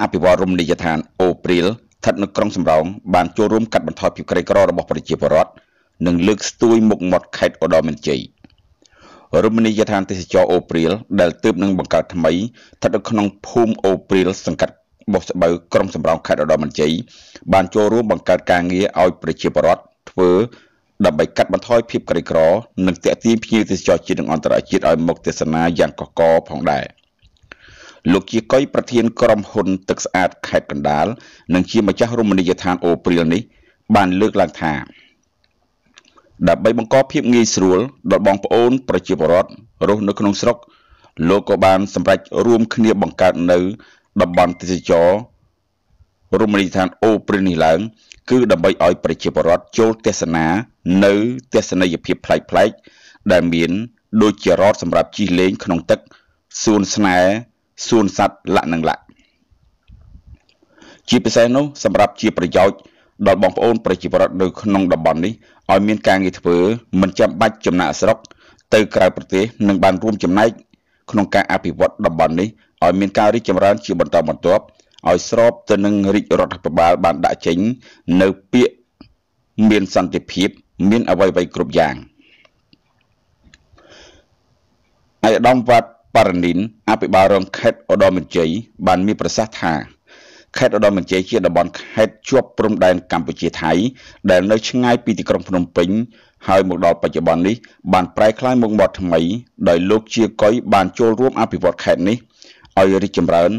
អភិវឌ្ឍរមណីយដ្ឋានអូព្រីលស្ថិតនៅក្រុងសំរោងបានចូលរួមកាត់បន្ថយភាពក្រីក្ររបស់ប្រជាពលរដ្ឋនិងលើកស្ទួយមុខមាត់ខេត្តឧត្តរមានជ័យរមណីយដ្ឋានទេសចរអូព្រីលដែលទើបនឹងបង្កើតថ្មីស្ថិតនៅក្នុងភូមិអូព្រីលសង្កាត់បោះស្បូវក្រុងសំរោងខេត្តឧត្តរមានជ័យបានចូលរួមបង្កើតការងារឲ្យប្រជាពលរដ្ឋធ្វើដើម្បីកាត់បន្ថយភាពក្រីក្រ និងទាក់ទាញភ្ញៀវទេសចរជាតិនិងអន្តរជាតិឲ្យមកទស្សនាយ៉ាងកកកផងដែរ លោកជាកុយប្រធានក្រុមហ៊ុនទឹកស្អាតខេត្តកណ្ដាលនិងជាម្ចាស់រមណីយដ្ឋានអូព្រីលនេះបានលើកឡើងថាដើម្បីបង្កភាពងាយស្រួលដល់បងប្អូនប្រជាពលរដ្ឋរស់នៅក្នុងស្រុក លោកក៏បានសម្រេចរួមគ្នាបង្កើតនៅតំបន់ទេសចររមណីយដ្ឋានអូព្រីលនេះឡើង គឺដើម្បីឲ្យប្រជាពលរដ្ឋចូលទស្សនានៅទស្សនីយភាពប្លែកៗដែលមាន ដូចជារ៉តសម្រាប់ជិះលេងក្នុងទឹកសួនស្នេហ៍ សួនសត្វលក្ខនឹងលក្ខជាពិសេសនោះសម្រាប់ជាប្រយោជន៍ដល់បងប្អូនប្រជាពលរដ្ឋនៅក្នុងតំបន់នេះឲ្យមានការងារធ្វើមិនចាំបាច់ចំណាក់ស្រុក ទៅក្រៅប្រទេសនិងបានរួមចំណែកក្នុងការអភិវឌ្ឍតំបន់នេះឲ្យមានការរីកចម្រើនជាបន្តបន្ទាប់ឲ្យស្របទៅនឹងរាជរដ្ឋាភិបាលបានដាក់ចេញ នៅពាក្យមានសន្តិភាពមានអ្វីៗគ្រប់យ៉ាងឯកឧត្តមវត្ត បរនិនអភិបាលរងខេត្តឧត្តរមានជ័យបានមានប្រសាសន៍ថាខេត្តឧត្តរមានជ័យជាតំបន់ខេត្តជាប់ព្រំដែនកម្ពុជាថៃដែលនៅឆ្ងាយពីទីក្រុងភ្នំពេញហើយមកដល់បច្ចុប្បន្ននេះបានប្រែក្លាយមុខមាត់ថ្មីដោយលោកជាកុយបានចូលរួមអភិវឌ្ឍខេត្តនេះឲ្យរីកចម្រើន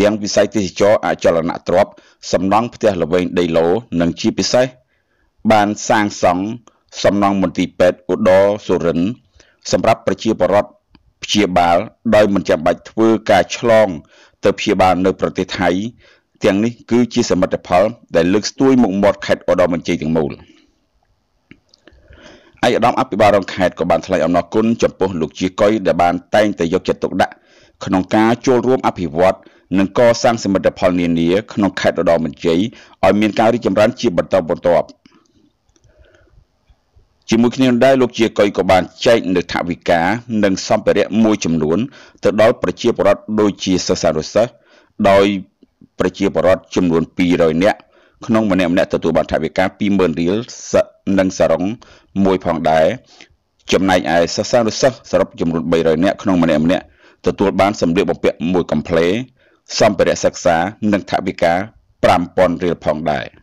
ទាំងវិស័យទេសចរអចលនទ្រព្យសំណង់ផ្ទះល្វែងដីឡូនិងជាពិសេសបានសាងសង់សំណង់មន្ទីរពេទ្យឧត្តរសុរិនសម្រាប់ប្រជាពលរដ្ឋ ព្យាបាល ដោយមិនចាំបាច់ធ្វើការឆ្លង ទៅព្យាបាលនៅប្រទេសថៃ ទាំងនេះគឺជាសមិទ្ធផល ដែលលើកស្ទួយមុខមាត់ខេត្តឧត្តរមានជ័យទាំងមូលឯកឧត្តមអភិបាលរងខេត្តក៏បានថ្លែងអំណរគុណចំពោះលោកជាកុយដែលបានតែងតែយកចិត្តទុកដាក់ក្នុងការចូលរួមអភិវឌ្ឍនិងកសាងសមិទ្ធផលនានាក្នុងខេត្តឧត្តរមានជ័យឲ្យមានការរីកចម្រើនជាបន្តបន្ទាប់ ជាមួយគ្នានេះដែរលោកជាកុយក៏បានចែកនៅថវិកានិងសម្ភារៈមួយចំនួន ទៅដល់ប្រជាពលរដ្ឋដូចជាសិស្សានុសិស្សដោយប្រជាពលរដ្ឋចំនួន200នាក់ក្នុងម្នាក់ម្នាក់ទទួលបានថវិកា20000រៀលនិងសារ៉ុងមួយផងដែរចំណែកឯសិស្សានុសិស្សសរុបចំនួន300នាក់ក្នុងម្នាក់ម្នាក់ទទួលបានសម្លៀកបំពាក់មួយកំ pl សម្ភារៈសិក្សានិងថវិកា5000រៀលផងដែរ